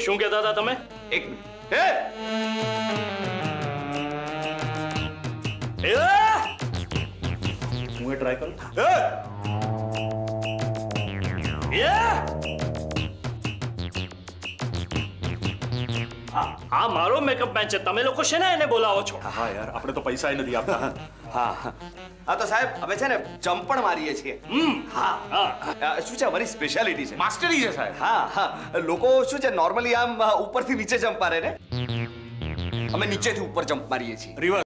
શું કહેતા હતા તમે એક મિનિટ હે એ! હું એ ટ્રાય કરું એ! આ આ મારો મેકઅપ મેન છે. તમે લોકો છે ને એને બોલાવો છો? હા યાર આપણે તો પૈસા નથી આપતા. હા હા. તો સાહેબ અમે છે ને ચંપણ મારીએ છીએ. હા. હા. શું છે અમારી સ્પેશિયાલિટી છે? માસ્ટરી છે સાહેબ. હા હા. લોકો શું છે નોર્મલી આમ ઉપરથી નીચે જંપ મારે ને? અમે નીચેથી ઉપર જંપ મારીએ છીએ. રિવર્સ